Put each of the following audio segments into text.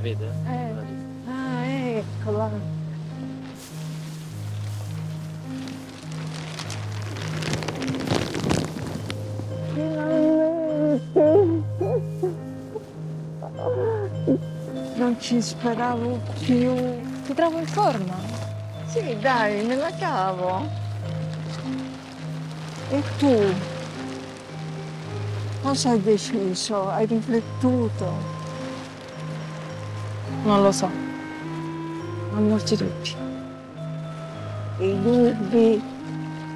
La vede? Eh. Ah, eccola. Non ci speravo più. Ti trovo in forma. Sì, dai, me la cavo. E tu? Cosa hai deciso? Hai riflettuto? Non lo so. Ho molti dubbi. I dubbi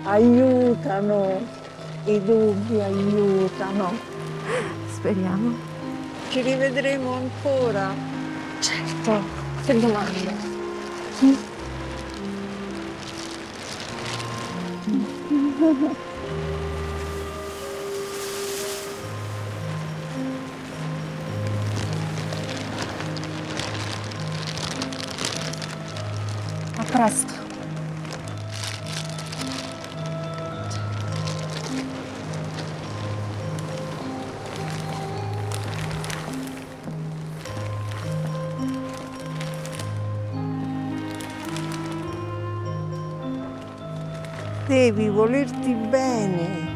aiutano, i dubbi aiutano. Speriamo. Ci rivedremo ancora. Certo. Che domanda. A presto. Devi volerti bene.